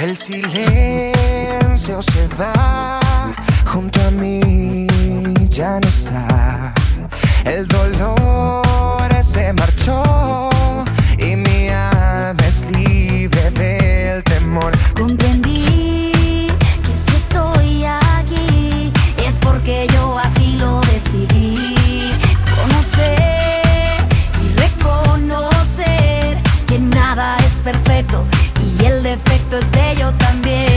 El silencio se va junto a mí, ya no está. El dolor esto es bello también.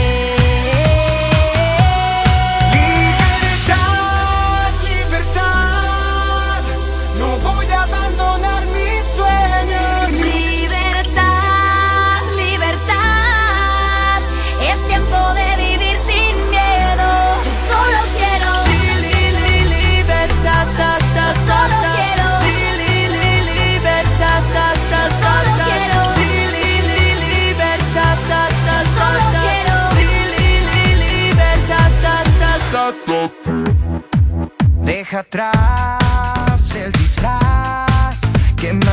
Deja atrás el disfraz que me